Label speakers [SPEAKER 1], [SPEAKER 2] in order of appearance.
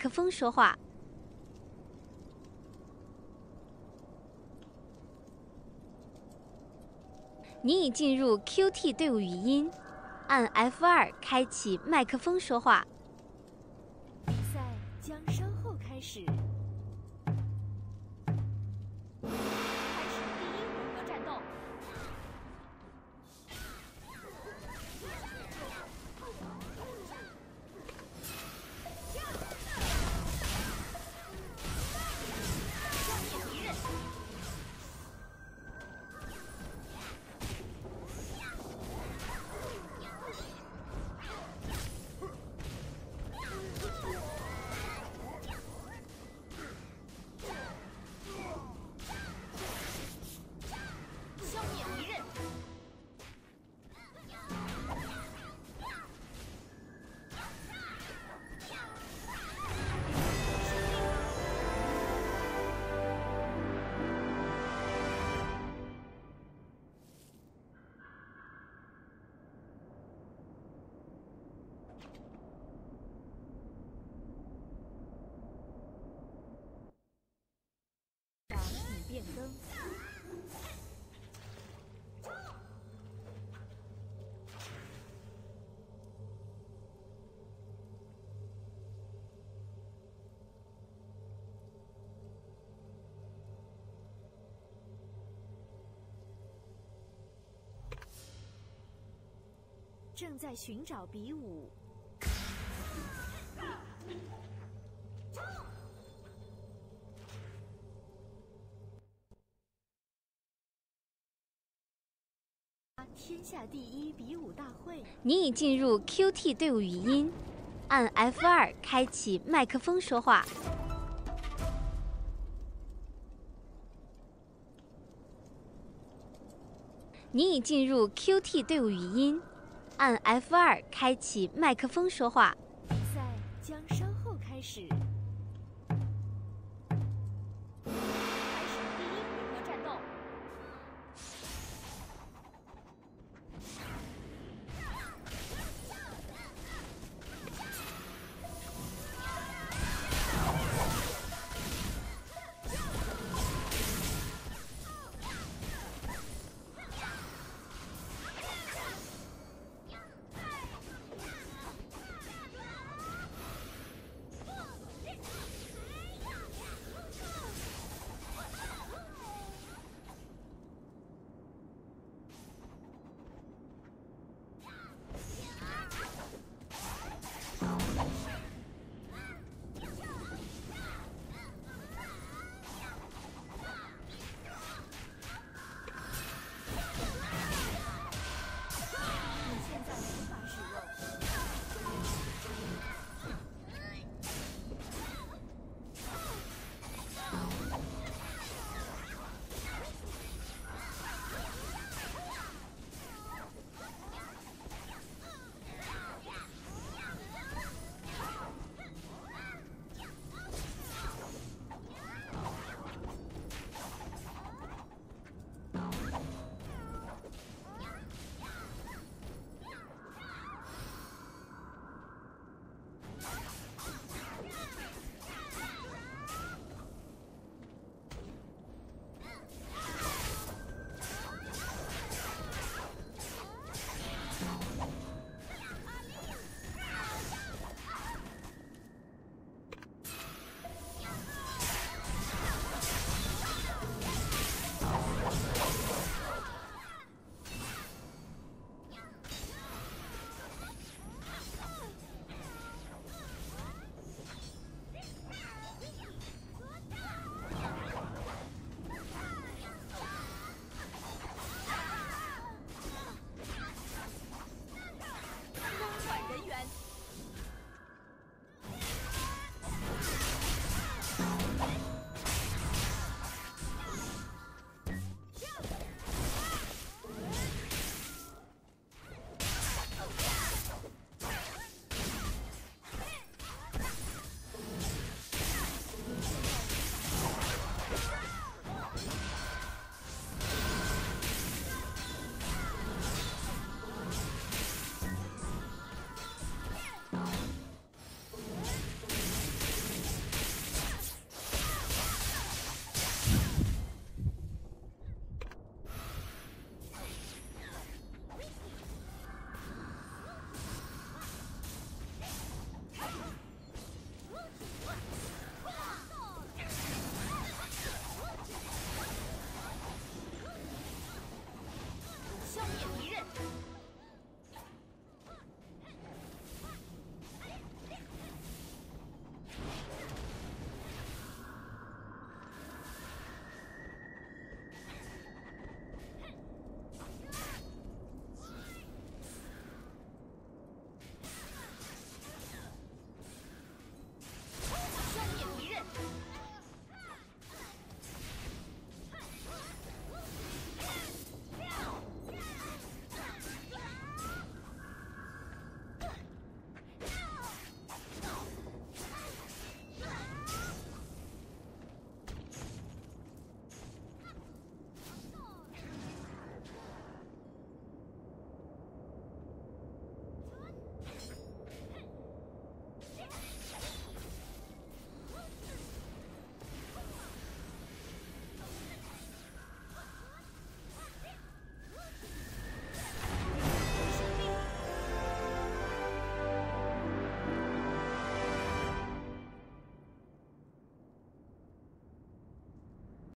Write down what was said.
[SPEAKER 1] 克风说话。你已进入 QT 队伍语音，按 F 二开启麦克风说话。
[SPEAKER 2] 比赛将稍后开始。正在寻找比武。天下第一比武大会。
[SPEAKER 1] 你已进入 QT 队伍语音，按 F 二开启麦克风说话。你已进入 QT 队伍语音，按 F 二开启麦克风说话。
[SPEAKER 2] 比赛将稍后开始。